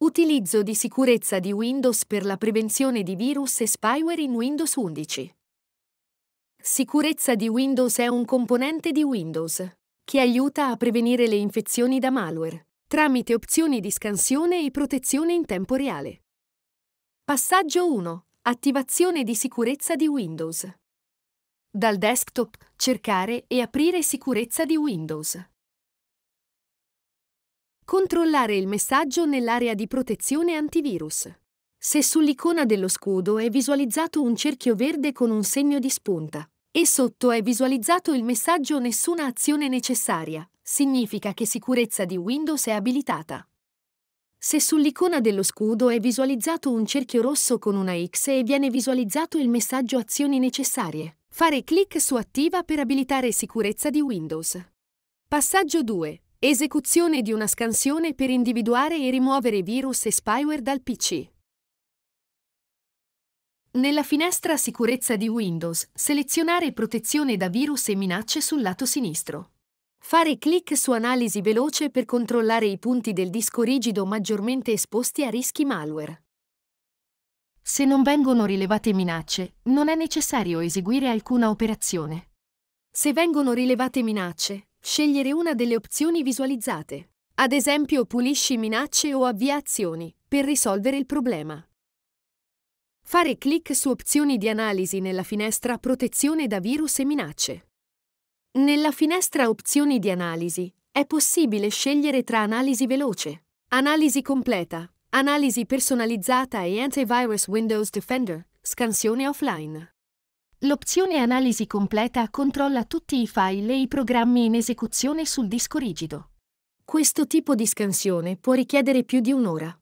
Utilizzo di sicurezza di Windows per la prevenzione di virus e spyware in Windows 11. Sicurezza di Windows è un componente di Windows che aiuta a prevenire le infezioni da malware tramite opzioni di scansione e protezione in tempo reale. Passaggio 1. Attivazione di sicurezza di Windows. Dal desktop cercare e aprire sicurezza di Windows. Controllare il messaggio nell'area di protezione antivirus. Se sull'icona dello scudo è visualizzato un cerchio verde con un segno di spunta e sotto è visualizzato il messaggio Nessuna azione necessaria, significa che sicurezza di Windows è abilitata. Se sull'icona dello scudo è visualizzato un cerchio rosso con una X e viene visualizzato il messaggio Azioni necessarie, fare clic su Attiva per abilitare sicurezza di Windows. Passaggio 2. Esecuzione di una scansione per individuare e rimuovere virus e spyware dal PC. Nella finestra Sicurezza di Windows, selezionare Protezione da virus e minacce sul lato sinistro. Fare clic su Analisi veloce per controllare i punti del disco rigido maggiormente esposti a rischi malware. Se non vengono rilevate minacce, non è necessario eseguire alcuna operazione. Se vengono rilevate minacce, scegliere una delle opzioni visualizzate. Ad esempio, pulisci minacce o avvia azioni per risolvere il problema. Fare clic su opzioni di analisi nella finestra Protezione da virus e minacce. Nella finestra Opzioni di analisi è possibile scegliere tra analisi veloce, analisi completa, analisi personalizzata e Antivirus Windows Defender, scansione offline. L'opzione Analisi completa controlla tutti i file e i programmi in esecuzione sul disco rigido. Questo tipo di scansione può richiedere più di un'ora.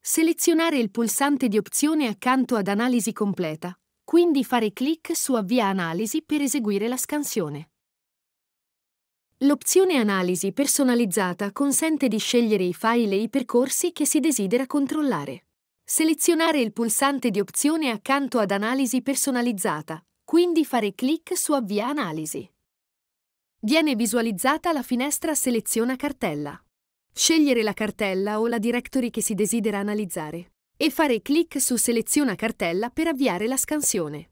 Selezionare il pulsante di opzione accanto ad Analisi completa, quindi fare clic su Avvia analisi per eseguire la scansione. L'opzione Analisi personalizzata consente di scegliere i file e i percorsi che si desidera controllare. Selezionare il pulsante di opzione accanto ad Analisi personalizzata, quindi fare clic su Avvia analisi. Viene visualizzata la finestra Seleziona cartella. Scegliere la cartella o la directory che si desidera analizzare e fare clic su Seleziona cartella per avviare la scansione.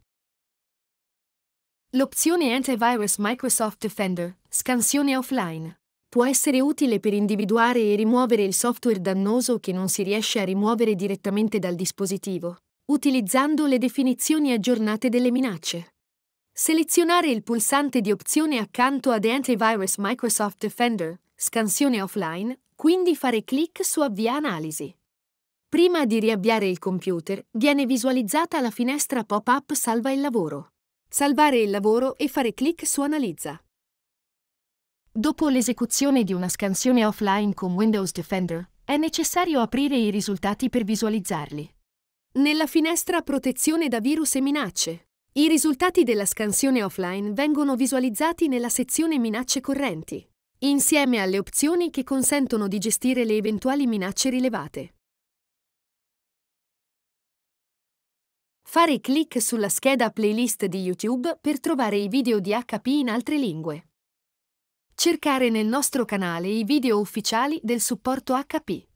L'opzione Antivirus Microsoft Defender, scansione offline, può essere utile per individuare e rimuovere il software dannoso che non si riesce a rimuovere direttamente dal dispositivo, utilizzando le definizioni aggiornate delle minacce. Selezionare il pulsante di opzione accanto ad Antivirus Microsoft Defender, scansione offline, quindi fare clic su Avvia analisi. Prima di riavviare il computer, viene visualizzata la finestra pop-up Salva il lavoro salvare il lavoro e fare clic su Analizza. Dopo l'esecuzione di una scansione offline con Windows Defender, è necessario aprire i risultati per visualizzarli. Nella finestra Protezione da virus e minacce, i risultati della scansione offline vengono visualizzati nella sezione Minacce correnti, insieme alle opzioni che consentono di gestire le eventuali minacce rilevate. Fare clic sulla scheda playlist di YouTube per trovare i video di HP in altre lingue. Cercare nel nostro canale i video ufficiali del supporto HP.